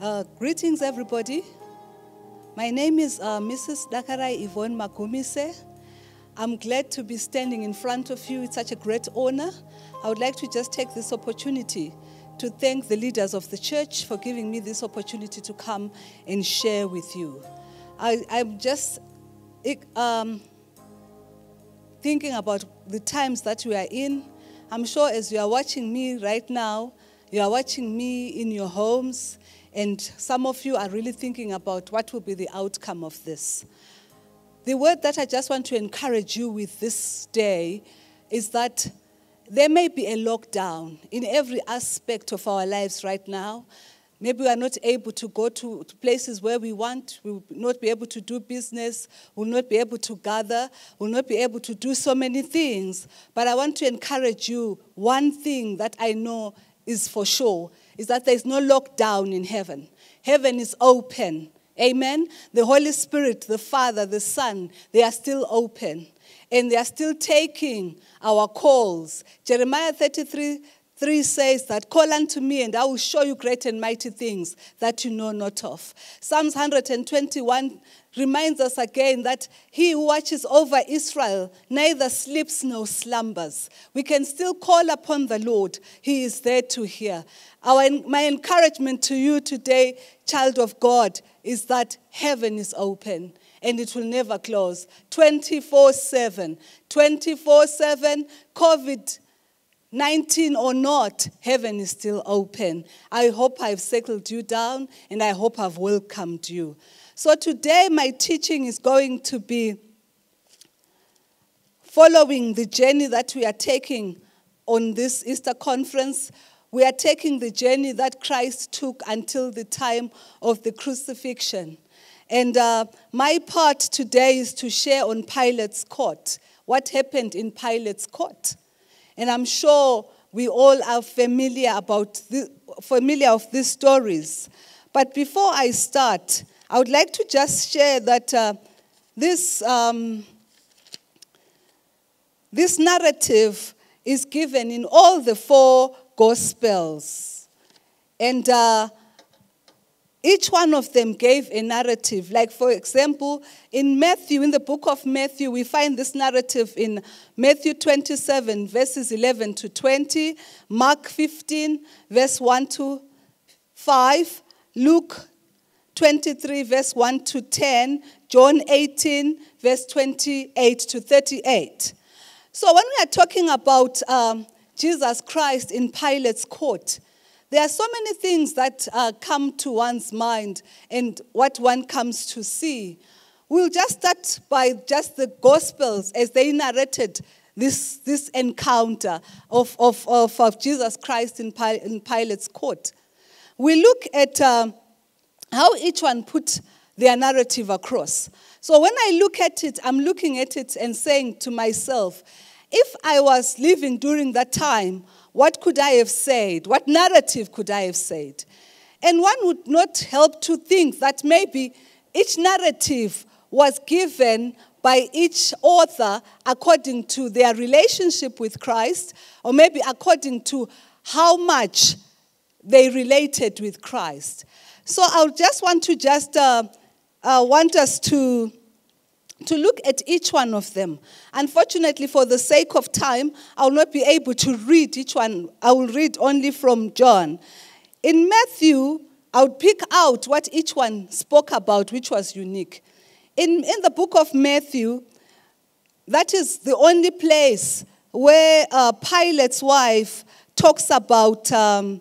Uh, greetings, everybody. My name is uh, Mrs. Dakarai Yvonne Magumise. I'm glad to be standing in front of you. It's such a great honor. I would like to just take this opportunity to thank the leaders of the church for giving me this opportunity to come and share with you. I, I'm just um, thinking about the times that we are in. I'm sure as you are watching me right now, you are watching me in your homes, and some of you are really thinking about what will be the outcome of this. The word that I just want to encourage you with this day is that there may be a lockdown in every aspect of our lives right now. Maybe we are not able to go to, places where we want. We will not be able to do business. We will not be able to gather. We will not be able to do so many things. But I want to encourage you one thing that I know is for sure is that there's no lockdown in heaven. Heaven is open. Amen. The Holy Spirit, the Father, the Son, they are still open. And they are still taking our calls. Jeremiah 33 3 says that, Call unto me, and I will show you great and mighty things that you know not of. Psalms 121 reminds us again that he who watches over Israel neither sleeps nor slumbers. We can still call upon the Lord, he is there to hear. Our, my encouragement to you today, child of God, is that heaven is open and it will never close 24 7. 24 7, COVID 19 or not, heaven is still open. I hope I've settled you down and I hope I've welcomed you. So today, my teaching is going to be following the journey that we are taking on this Easter conference. We are taking the journey that Christ took until the time of the crucifixion. And uh, my part today is to share on Pilate's court, what happened in Pilate's court. And I'm sure we all are familiar about the, familiar of these stories. But before I start, I would like to just share that uh, this, um, this narrative is given in all the four Gospels. And uh, each one of them gave a narrative. Like, for example, in Matthew, in the book of Matthew, we find this narrative in Matthew 27, verses 11 to 20, Mark 15, verse 1 to 5, Luke 23, verse 1 to 10, John 18, verse 28 to 38. So, when we are talking about um, Jesus Christ in Pilate's court, there are so many things that uh, come to one's mind and what one comes to see. We'll just start by just the Gospels as they narrated this, this encounter of, of, of, of Jesus Christ in, in Pilate's court. We look at uh, how each one put their narrative across. So when I look at it, I'm looking at it and saying to myself, if I was living during that time, what could I have said? What narrative could I have said? And one would not help to think that maybe each narrative was given by each author according to their relationship with Christ, or maybe according to how much they related with Christ. So I just want to just uh, uh, want us to to look at each one of them. Unfortunately, for the sake of time, I will not be able to read each one. I will read only from John. In Matthew, I would pick out what each one spoke about, which was unique. In, in the book of Matthew, that is the only place where uh, Pilate's wife talks about um,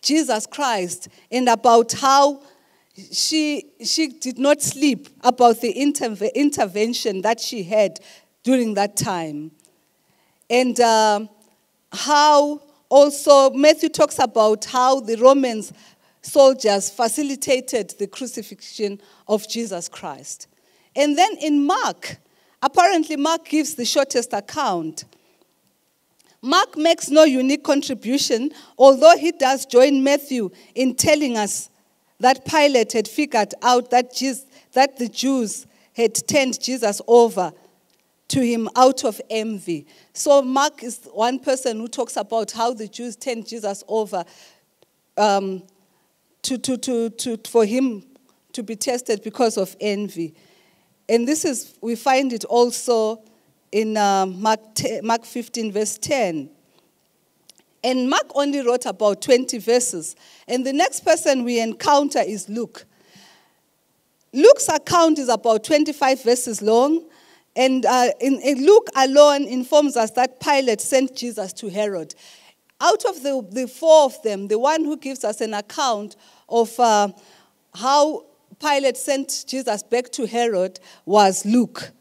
Jesus Christ and about how she, she did not sleep about the interve- intervention that she had during that time. And uh, how also Matthew talks about how the Romans soldiers facilitated the crucifixion of Jesus Christ. And then in Mark, apparently Mark gives the shortest account. Mark makes no unique contribution, although he does join Matthew in telling us that Pilate had figured out that, Jesus, that the Jews had turned Jesus over to him out of envy. So, Mark is one person who talks about how the Jews turned Jesus over um, to, to, to, to, for him to be tested because of envy. And this is, we find it also in uh, Mark, Mark 15, verse 10. And Mark only wrote about 20 verses. And the next person we encounter is Luke. Luke's account is about 25 verses long. And uh, in, in Luke alone informs us that Pilate sent Jesus to Herod. Out of the, the four of them, the one who gives us an account of uh, how Pilate sent Jesus back to Herod was Luke.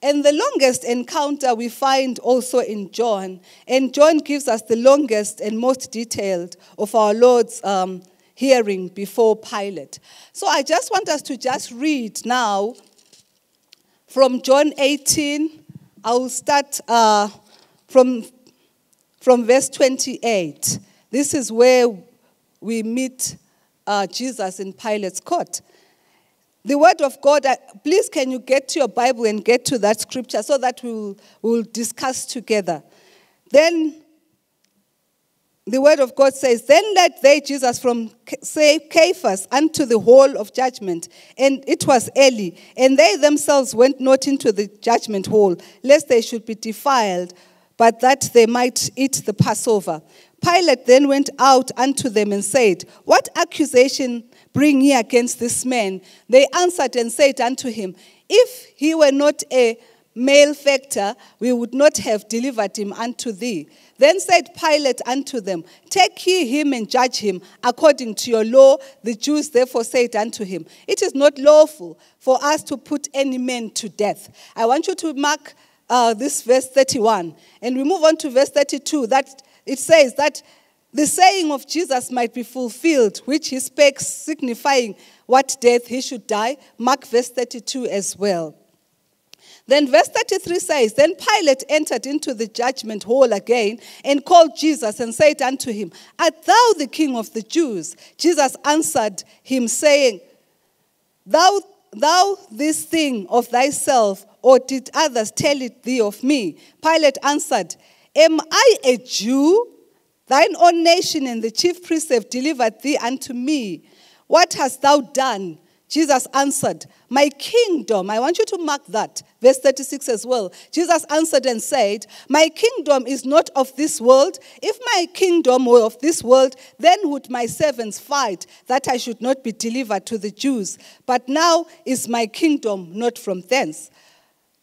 And the longest encounter we find also in John. And John gives us the longest and most detailed of our Lord's um, hearing before Pilate. So I just want us to just read now from John 18. I will start uh, from, from verse 28. This is where we meet uh, Jesus in Pilate's court. The word of God, uh, please can you get to your Bible and get to that scripture so that we'll, we'll discuss together. Then the word of God says, Then led they Jesus from say Caiaphas unto the hall of judgment, and it was early, and they themselves went not into the judgment hall, lest they should be defiled, but that they might eat the Passover. Pilate then went out unto them and said, What accusation bring ye against this man? They answered and said unto him, If he were not a malefactor, we would not have delivered him unto thee. Then said Pilate unto them, Take ye him and judge him according to your law. The Jews therefore said unto him, It is not lawful for us to put any man to death. I want you to mark uh, this verse 31. And we move on to verse 32. That it says that the saying of Jesus might be fulfilled, which he spake, signifying what death he should die. Mark verse 32 as well. Then verse 33 says, Then Pilate entered into the judgment hall again and called Jesus and said unto him, Art thou the king of the Jews? Jesus answered him, saying, Thou, thou this thing of thyself, or did others tell it thee of me? Pilate answered, Am I a Jew? Thine own nation and the chief priests have delivered thee unto me. What hast thou done? Jesus answered, My kingdom, I want you to mark that, verse 36 as well. Jesus answered and said, My kingdom is not of this world. If my kingdom were of this world, then would my servants fight that I should not be delivered to the Jews. But now is my kingdom not from thence.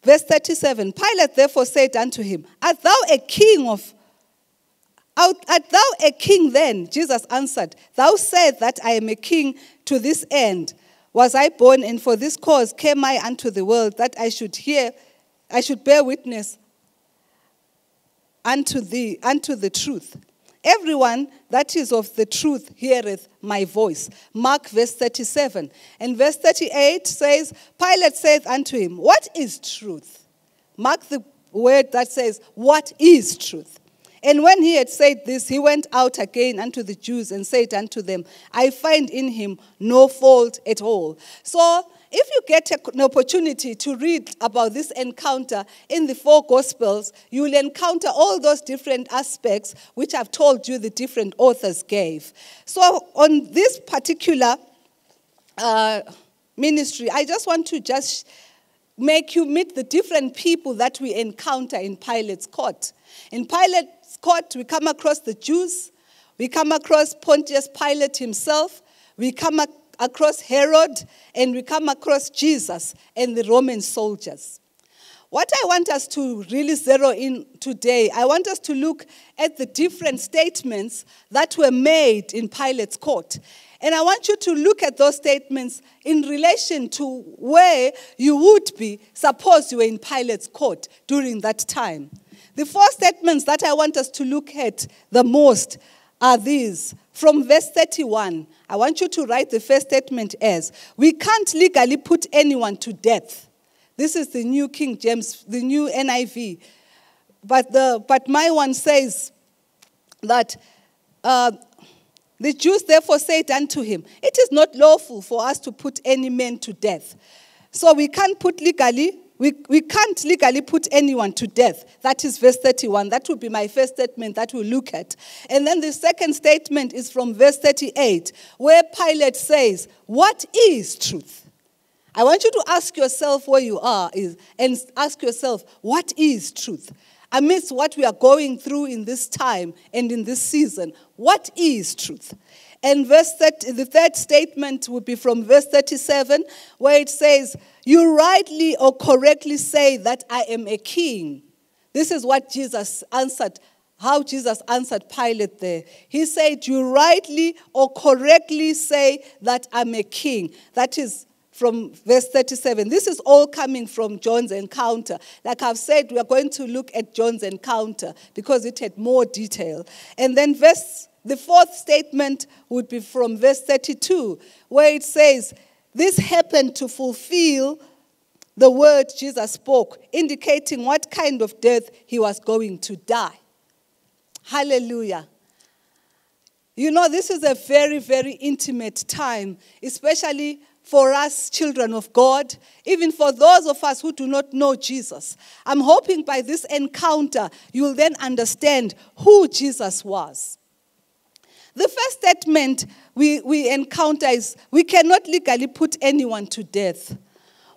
Verse 37 Pilate therefore said unto him, Art thou a king of Art thou a king then? Jesus answered, Thou said that I am a king to this end. Was I born, and for this cause came I unto the world, that I should hear, I should bear witness unto thee, unto the truth. Everyone that is of the truth heareth my voice. Mark verse 37. And verse 38 says, Pilate saith unto him, What is truth? Mark the word that says, What is truth? And when he had said this, he went out again unto the Jews and said unto them, I find in him no fault at all. So, if you get an opportunity to read about this encounter in the four Gospels, you will encounter all those different aspects which I've told you the different authors gave. So, on this particular uh, ministry, I just want to just make you meet the different people that we encounter in Pilate's court. In Pilate court, we come across the Jews, we come across Pontius Pilate himself, we come across Herod, and we come across Jesus and the Roman soldiers. What I want us to really zero in today, I want us to look at the different statements that were made in Pilate's court. And I want you to look at those statements in relation to where you would be, suppose you were in Pilate's court during that time. The four statements that I want us to look at the most are these. From verse 31, I want you to write the first statement as We can't legally put anyone to death. This is the new King James, the new NIV. But, the, but my one says that uh, the Jews therefore said unto him, It is not lawful for us to put any man to death. So we can't put legally we, we can't legally put anyone to death. That is verse 31. That would be my first statement that we'll look at. And then the second statement is from verse 38, where Pilate says, What is truth? I want you to ask yourself where you are is, and ask yourself, What is truth? Amidst what we are going through in this time and in this season, what is truth? And verse 30, the third statement would be from verse 37, where it says, You rightly or correctly say that I am a king. This is what Jesus answered, how Jesus answered Pilate there. He said, You rightly or correctly say that I'm a king. That is from verse 37. This is all coming from John's encounter. Like I've said, we are going to look at John's encounter because it had more detail. And then verse the fourth statement would be from verse 32, where it says, This happened to fulfill the word Jesus spoke, indicating what kind of death he was going to die. Hallelujah. You know, this is a very, very intimate time, especially for us, children of God, even for those of us who do not know Jesus. I'm hoping by this encounter, you'll then understand who Jesus was. The first statement we, we encounter is we cannot legally put anyone to death.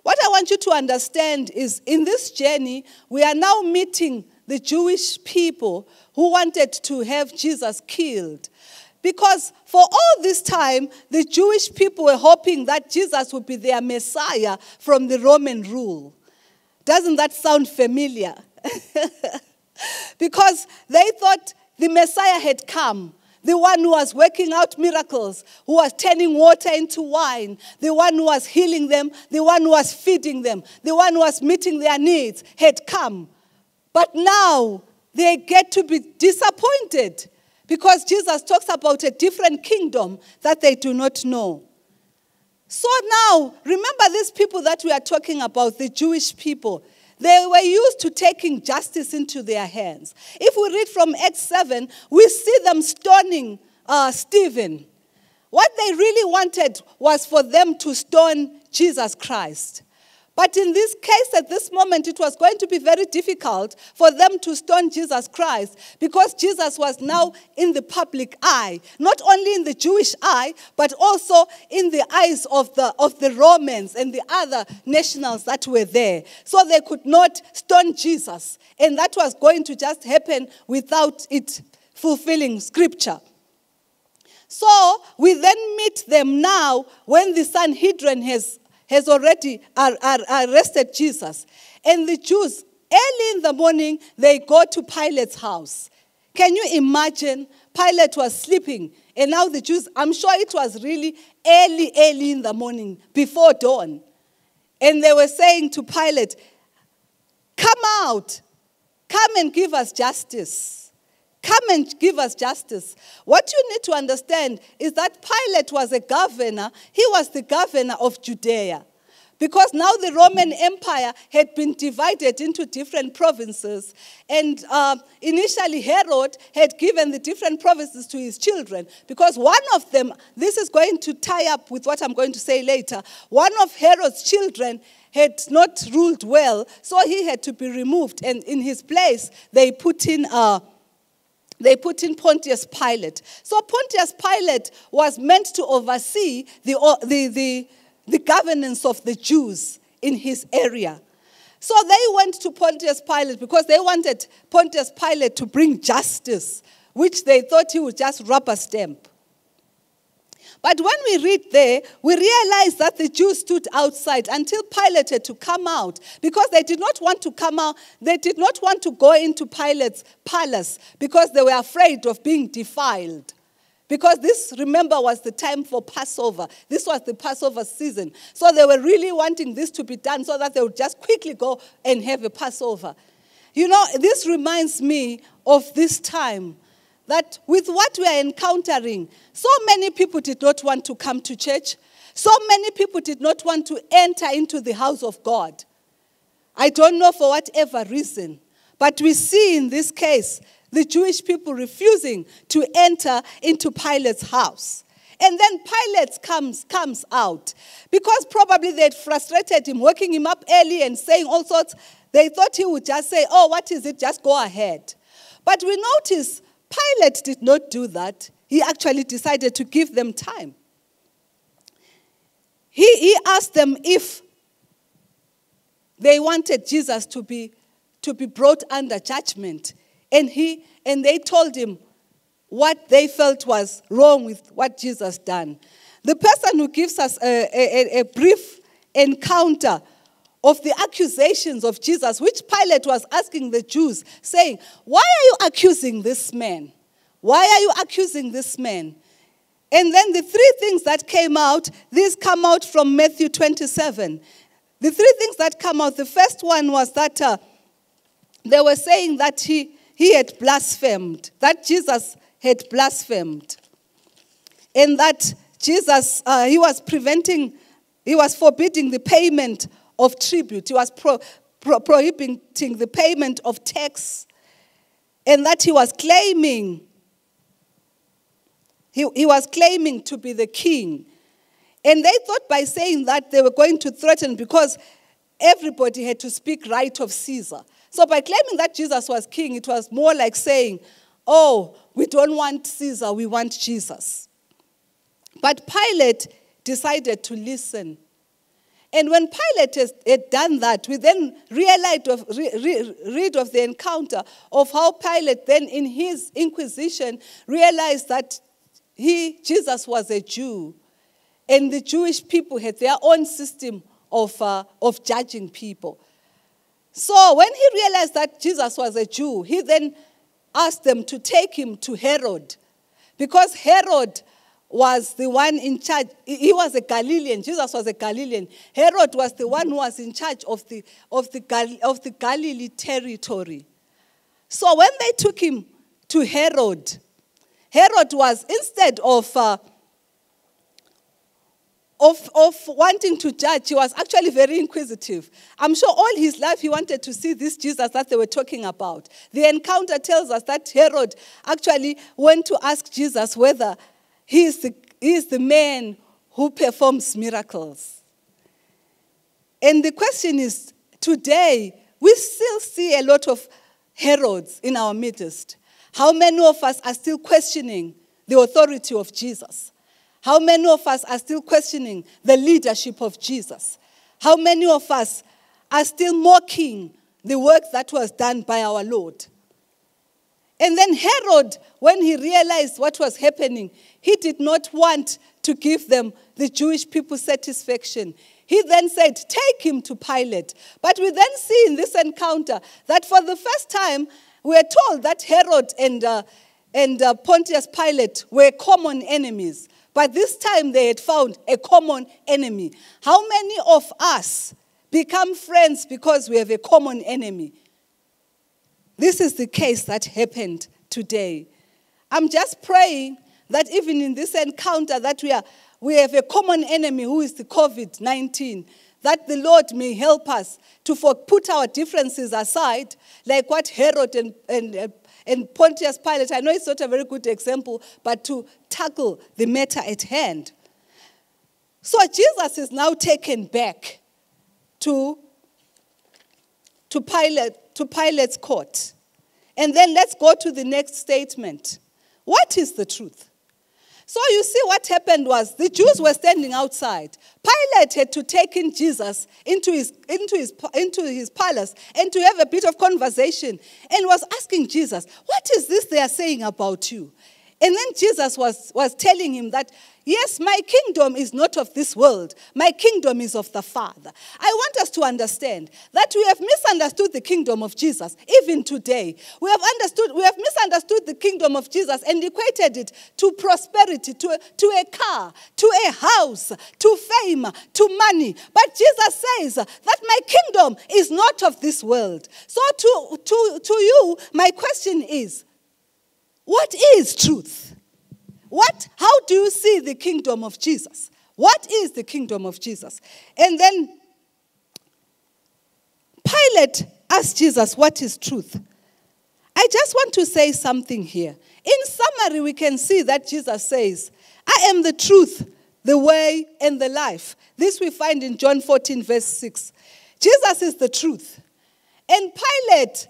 What I want you to understand is in this journey, we are now meeting the Jewish people who wanted to have Jesus killed. Because for all this time, the Jewish people were hoping that Jesus would be their Messiah from the Roman rule. Doesn't that sound familiar? because they thought the Messiah had come the one who was working out miracles, who was turning water into wine, the one who was healing them, the one who was feeding them, the one who was meeting their needs had come. But now they get to be disappointed because Jesus talks about a different kingdom that they do not know. So now, remember these people that we are talking about, the Jewish people. They were used to taking justice into their hands. If we read from Acts 7, we see them stoning uh, Stephen. What they really wanted was for them to stone Jesus Christ. But in this case, at this moment, it was going to be very difficult for them to stone Jesus Christ because Jesus was now in the public eye, not only in the Jewish eye, but also in the eyes of the, of the Romans and the other nationals that were there. So they could not stone Jesus. And that was going to just happen without it fulfilling scripture. So we then meet them now when the Sanhedrin has has already arrested Jesus. And the Jews, early in the morning, they go to Pilate's house. Can you imagine? Pilate was sleeping, and now the Jews, I'm sure it was really early, early in the morning, before dawn. And they were saying to Pilate, Come out, come and give us justice. Come and give us justice. What you need to understand is that Pilate was a governor, he was the governor of Judea. Because now the Roman Empire had been divided into different provinces. And uh, initially, Herod had given the different provinces to his children. Because one of them, this is going to tie up with what I'm going to say later, one of Herod's children had not ruled well, so he had to be removed. And in his place, they put in. Uh, they put in Pontius Pilate. So Pontius Pilate was meant to oversee the, the, the, the governance of the Jews in his area. So they went to Pontius Pilate because they wanted Pontius Pilate to bring justice, which they thought he would just rubber stamp. But when we read there, we realize that the Jews stood outside until Pilate had to come out because they did not want to come out. They did not want to go into Pilate's palace because they were afraid of being defiled. Because this, remember, was the time for Passover. This was the Passover season. So they were really wanting this to be done so that they would just quickly go and have a Passover. You know, this reminds me of this time that with what we are encountering, so many people did not want to come to church. So many people did not want to enter into the house of God. I don't know for whatever reason. But we see in this case the Jewish people refusing to enter into Pilate's house. And then Pilate comes, comes out. Because probably they'd frustrated him, waking him up early and saying all sorts. They thought he would just say, Oh, what is it? Just go ahead. But we notice Pilate did not do that. He actually decided to give them time. He, he asked them if they wanted Jesus to be, to be brought under judgment. And, he, and they told him what they felt was wrong with what Jesus done. The person who gives us a, a, a brief encounter of the accusations of Jesus, which Pilate was asking the Jews, saying, Why are you accusing this man? Why are you accusing this man? And then the three things that came out, these come out from Matthew 27. The three things that come out, the first one was that uh, they were saying that he, he had blasphemed, that Jesus had blasphemed, and that Jesus, uh, he was preventing, he was forbidding the payment of tribute, he was pro, pro, prohibiting the payment of tax, and that he was claiming he, he was claiming to be the king. And they thought by saying that they were going to threaten because everybody had to speak right of Caesar. So by claiming that Jesus was king, it was more like saying, oh, we don't want Caesar, we want Jesus. But Pilate decided to listen. And when Pilate had done that, we then realized of, re, re, read of the encounter of how Pilate then in his inquisition realized that he, Jesus was a Jew, and the Jewish people had their own system of, uh, of judging people. So when he realized that Jesus was a Jew, he then asked them to take him to Herod, because Herod was the one in charge. He was a Galilean. Jesus was a Galilean. Herod was the one who was in charge of the, of the, Gal- of the Galilee territory. So when they took him to Herod, Herod was, instead of, uh, of, of wanting to judge, he was actually very inquisitive. I'm sure all his life he wanted to see this Jesus that they were talking about. The encounter tells us that Herod actually went to ask Jesus whether he is the, he is the man who performs miracles. And the question is today, we still see a lot of Herods in our midst. How many of us are still questioning the authority of Jesus? How many of us are still questioning the leadership of Jesus? How many of us are still mocking the work that was done by our Lord? And then Herod, when he realized what was happening, he did not want to give them, the Jewish people, satisfaction. He then said, Take him to Pilate. But we then see in this encounter that for the first time, we are told that Herod and, uh, and uh, Pontius Pilate were common enemies. But this time they had found a common enemy. How many of us become friends because we have a common enemy? This is the case that happened today. I'm just praying that even in this encounter that we are we have a common enemy who is the COVID-19 that the Lord may help us to put our differences aside, like what Herod and, and, and Pontius Pilate, I know it's not a very good example, but to tackle the matter at hand. So Jesus is now taken back to, to, Pilate, to Pilate's court. And then let's go to the next statement. What is the truth? So you see, what happened was the Jews were standing outside. Pilate had to take in Jesus into his, into, his, into his palace and to have a bit of conversation and was asking Jesus, What is this they are saying about you? And then Jesus was, was telling him that, yes, my kingdom is not of this world. My kingdom is of the Father. I want us to understand that we have misunderstood the kingdom of Jesus even today. We have understood, we have misunderstood the kingdom of Jesus and equated it to prosperity, to, to a car, to a house, to fame, to money. But Jesus says that my kingdom is not of this world. So to, to, to you, my question is, what is truth? What, how do you see the kingdom of Jesus? What is the kingdom of Jesus? And then Pilate asked Jesus, What is truth? I just want to say something here. In summary, we can see that Jesus says, I am the truth, the way, and the life. This we find in John 14, verse 6. Jesus is the truth. And Pilate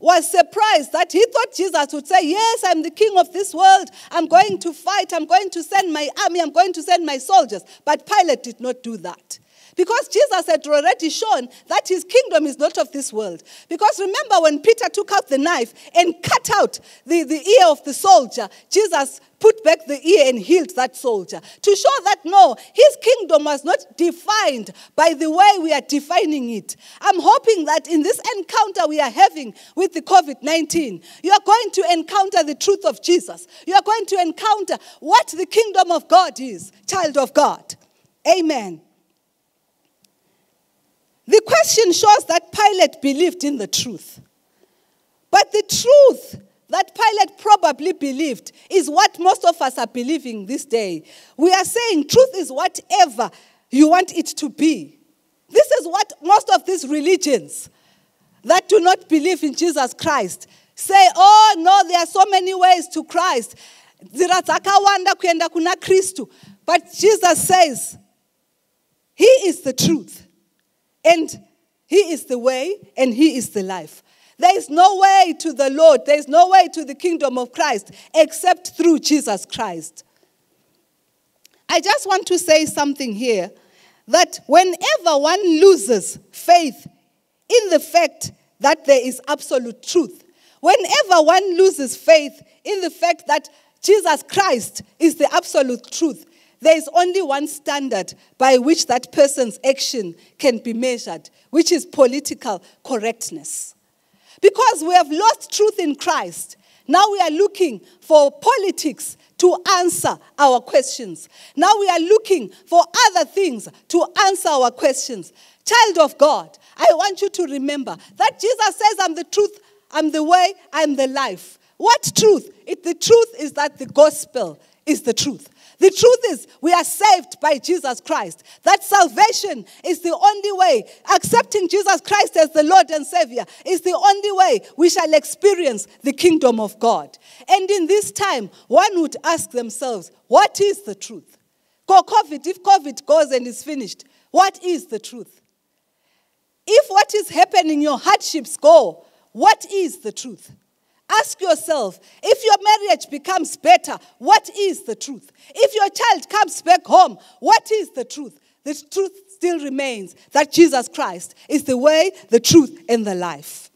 was surprised that he thought Jesus would say, Yes, I'm the king of this world. I'm going to fight. I'm going to send my army. I'm going to send my soldiers. But Pilate did not do that. Because Jesus had already shown that his kingdom is not of this world. Because remember when Peter took out the knife and cut out the, the ear of the soldier, Jesus put back the ear and healed that soldier. To show that no, his kingdom was not defined by the way we are defining it. I'm hoping that in this encounter we are having with the COVID 19, you are going to encounter the truth of Jesus. You are going to encounter what the kingdom of God is, child of God. Amen. The question shows that Pilate believed in the truth. But the truth that Pilate probably believed is what most of us are believing this day. We are saying truth is whatever you want it to be. This is what most of these religions that do not believe in Jesus Christ say, oh no, there are so many ways to Christ. But Jesus says, He is the truth. And He is the way and He is the life. There is no way to the Lord, there is no way to the kingdom of Christ except through Jesus Christ. I just want to say something here that whenever one loses faith in the fact that there is absolute truth, whenever one loses faith in the fact that Jesus Christ is the absolute truth, there is only one standard by which that person's action can be measured, which is political correctness. Because we have lost truth in Christ, now we are looking for politics to answer our questions. Now we are looking for other things to answer our questions. Child of God, I want you to remember that Jesus says, I'm the truth, I'm the way, I'm the life. What truth? It, the truth is that the gospel is the truth. The truth is, we are saved by Jesus Christ. That salvation is the only way. Accepting Jesus Christ as the Lord and Savior is the only way we shall experience the kingdom of God. And in this time, one would ask themselves, what is the truth? COVID, if COVID goes and is finished, what is the truth? If what is happening, your hardships go, what is the truth? Ask yourself if your marriage becomes better, what is the truth? If your child comes back home, what is the truth? The truth still remains that Jesus Christ is the way, the truth, and the life.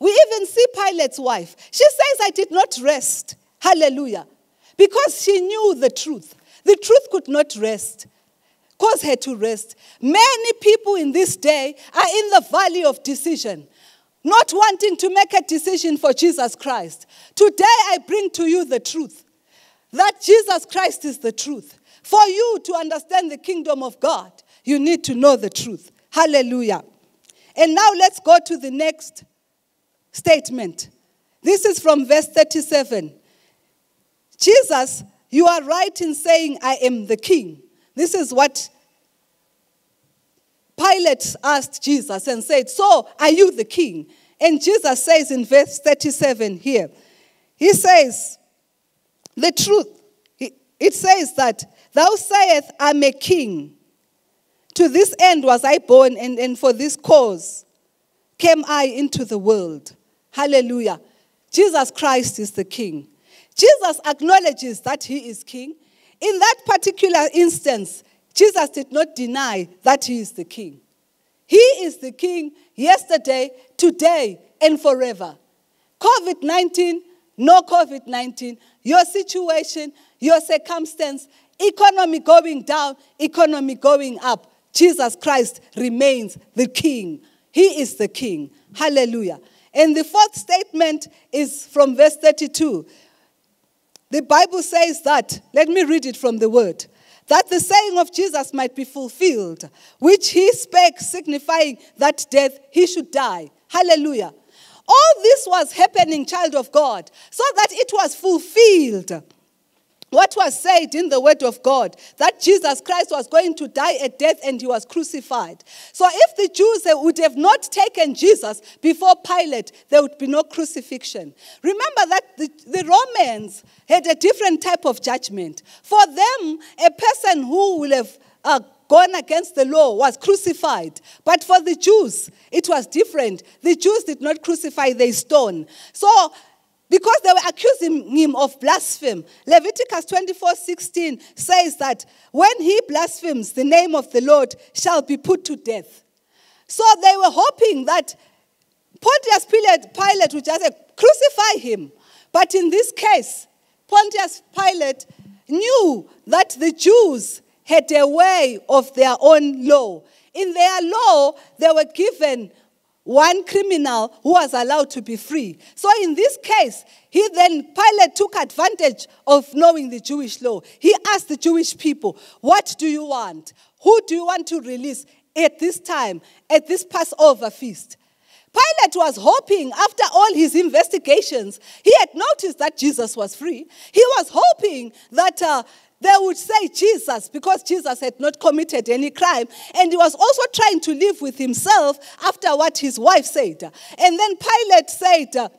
We even see Pilate's wife. She says, I did not rest. Hallelujah. Because she knew the truth. The truth could not rest, cause her to rest. Many people in this day are in the valley of decision not wanting to make a decision for Jesus Christ. Today I bring to you the truth that Jesus Christ is the truth. For you to understand the kingdom of God, you need to know the truth. Hallelujah. And now let's go to the next statement. This is from verse 37. Jesus, you are right in saying, I am the king. This is what Pilate asked Jesus and said, So are you the king? And Jesus says in verse 37 here, He says, The truth, it says that, Thou sayest, I'm a king. To this end was I born, and, and for this cause came I into the world. Hallelujah. Jesus Christ is the king. Jesus acknowledges that he is king. In that particular instance, Jesus did not deny that he is the king. He is the king yesterday, today, and forever. COVID 19, no COVID 19, your situation, your circumstance, economy going down, economy going up. Jesus Christ remains the king. He is the king. Hallelujah. And the fourth statement is from verse 32. The Bible says that, let me read it from the word that the saying of Jesus might be fulfilled, which he spake, signifying that death he should die. Hallelujah. All this was happening, child of God, so that it was fulfilled what was said in the word of God that Jesus Christ was going to die a death and he was crucified. So if the Jews would have not taken Jesus before Pilate, there would be no crucifixion. Remember that the, the Romans had a different type of judgment. For them, a person who will have uh, gone against the law was crucified. But for the Jews, it was different. The Jews did not crucify, they stone. So because they were accusing him of blasphemy. Leviticus 24 16 says that when he blasphemes, the name of the Lord shall be put to death. So they were hoping that Pontius Pilate, Pilate would just say, crucify him. But in this case, Pontius Pilate knew that the Jews had a way of their own law. In their law, they were given one criminal who was allowed to be free. So in this case, he then, Pilate took advantage of knowing the Jewish law. He asked the Jewish people, What do you want? Who do you want to release at this time, at this Passover feast? Pilate was hoping, after all his investigations, he had noticed that Jesus was free. He was hoping that uh, they would say Jesus because Jesus had not committed any crime. And he was also trying to live with himself after what his wife said. And then Pilate said,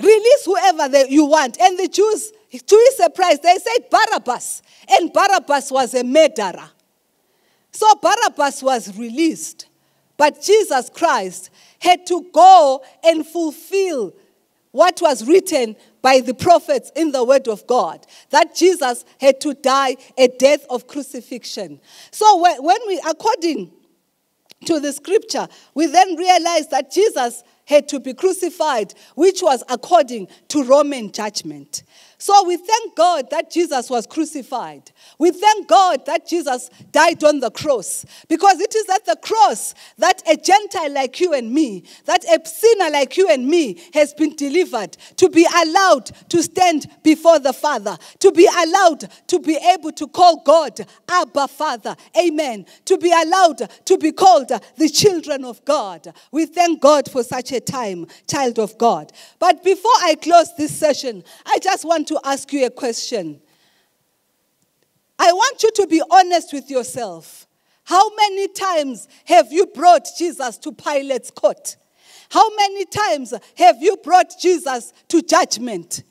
Release whoever they, you want. And the Jews, to his surprise, they said Barabbas. And Barabbas was a murderer. So Barabbas was released. But Jesus Christ had to go and fulfill what was written by the prophets in the word of God that Jesus had to die a death of crucifixion. So when we, according to the scripture, we then realize that Jesus had to be crucified, which was according to Roman judgment. So we thank God that Jesus was crucified. We thank God that Jesus died on the cross because it is at the cross that a Gentile like you and me, that a sinner like you and me has been delivered to be allowed to stand before the Father, to be allowed to be able to call God Abba Father. Amen. To be allowed to be called the children of God. We thank God for such a time, child of God. But before I close this session, I just want to ask you a question. I want you to be honest with yourself. How many times have you brought Jesus to Pilate's court? How many times have you brought Jesus to judgment?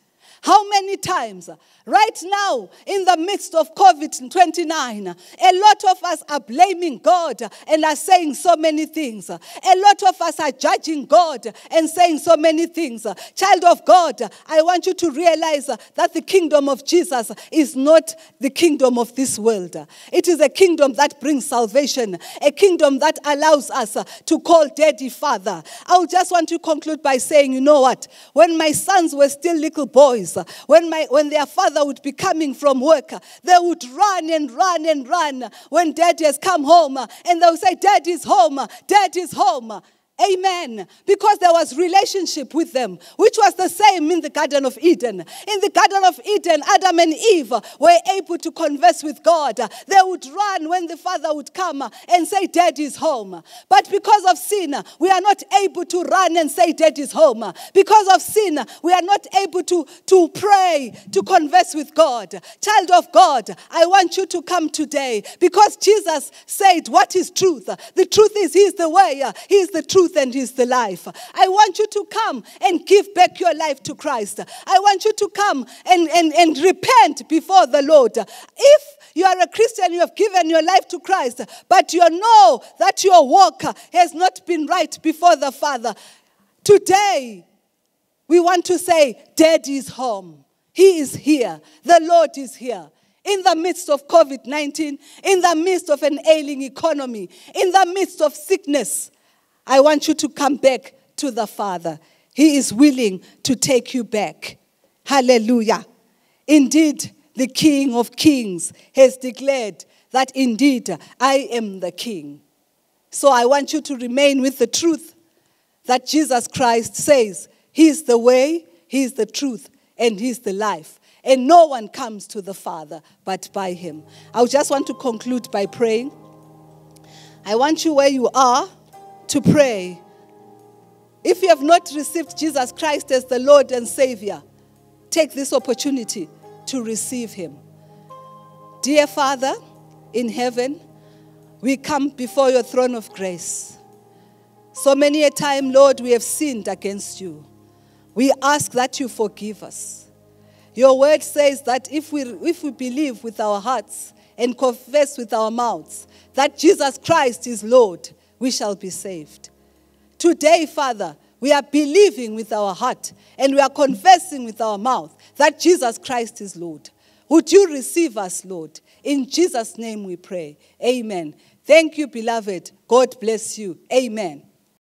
How many times? Right now, in the midst of COVID 29, a lot of us are blaming God and are saying so many things. A lot of us are judging God and saying so many things. Child of God, I want you to realize that the kingdom of Jesus is not the kingdom of this world. It is a kingdom that brings salvation, a kingdom that allows us to call Daddy Father. I just want to conclude by saying, you know what? When my sons were still little boys, when, my, when their father father would be coming from work, they would run and run and run. When daddy has come home and they'll say, Daddy's home, daddy's home. Amen. Because there was relationship with them, which was the same in the Garden of Eden. In the Garden of Eden, Adam and Eve were able to converse with God. They would run when the Father would come and say, Dad is home. But because of sin, we are not able to run and say, Dad is home. Because of sin, we are not able to, to pray, to converse with God. Child of God, I want you to come today because Jesus said, What is truth? The truth is, He is the way, He is the truth truth and He's the life. I want you to come and give back your life to Christ. I want you to come and, and, and repent before the Lord. If you are a Christian, you have given your life to Christ, but you know that your walk has not been right before the Father, today we want to say, Daddy is home. He is here. The Lord is here in the midst of COVID 19, in the midst of an ailing economy, in the midst of sickness, I want you to come back to the Father. He is willing to take you back. Hallelujah. Indeed, the King of Kings has declared that indeed I am the King. So I want you to remain with the truth that Jesus Christ says He is the way, He is the truth, and He is the life. And no one comes to the Father but by Him. I just want to conclude by praying. I want you where you are to pray. If you have not received Jesus Christ as the Lord and Savior, take this opportunity to receive Him. Dear Father in heaven, we come before your throne of grace. So many a time, Lord, we have sinned against you. We ask that you forgive us. Your word says that if we, if we believe with our hearts and confess with our mouths that Jesus Christ is Lord, we shall be saved. Today, Father, we are believing with our heart and we are confessing with our mouth that Jesus Christ is Lord. Would you receive us, Lord? In Jesus' name we pray. Amen. Thank you, beloved. God bless you. Amen.